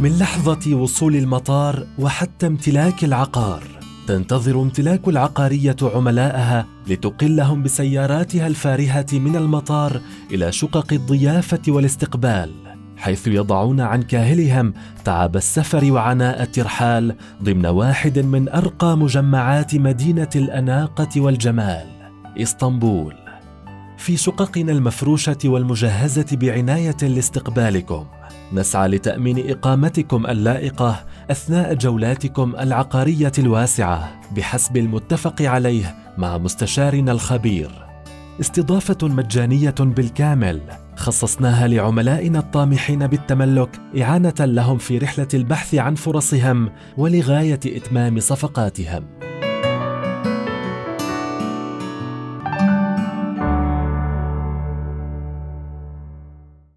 من لحظة وصول المطار وحتى امتلاك العقار تنتظر امتلاك العقارية عملاءها لتقلهم بسياراتها الفارهة من المطار إلى شقق الضيافة والاستقبال حيث يضعون عن كاهلهم تعب السفر وعناء الترحال ضمن واحد من أرقى مجمعات مدينة الأناقة والجمال إسطنبول. في شققنا المفروشة والمجهزة بعناية لاستقبالكم نسعى لتأمين إقامتكم اللائقة أثناء جولاتكم العقارية الواسعة بحسب المتفق عليه مع مستشارنا الخبير. استضافة مجانية بالكامل خصصناها لعملائنا الطامحين بالتملك إعانة لهم في رحلة البحث عن فرصهم ولغاية إتمام صفقاتهم.